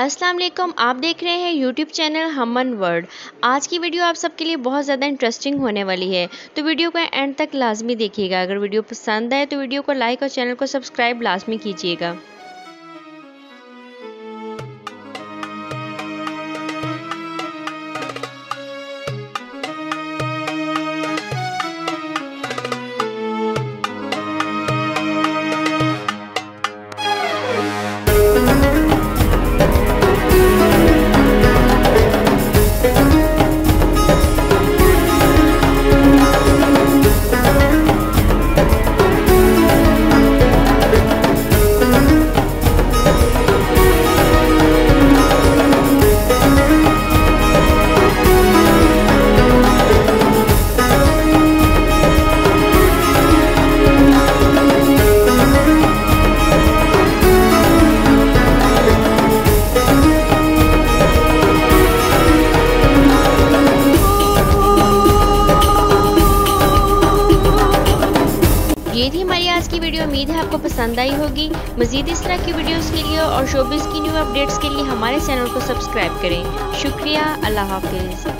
अस्सलाम वालेकुम आप देख रहे हैं यूट्यूब चैनल हमन वर्ल्ड। आज की वीडियो आप सबके लिए बहुत ज़्यादा इंटरेस्टिंग होने वाली है। तो वीडियो को एंड तक लाजमी देखिएगा। अगर वीडियो पसंद आए तो वीडियो को लाइक और चैनल को सब्सक्राइब लाजमी कीजिएगा। ये थी। हमारी आज की वीडियो उम्मीद है आपको पसंद आई होगी। मजीद इस तरह की वीडियोस के लिए और शोबिस की न्यू अपडेट्स के लिए हमारे चैनल को सब्सक्राइब करें। शुक्रिया। अल्लाह हाफिज़।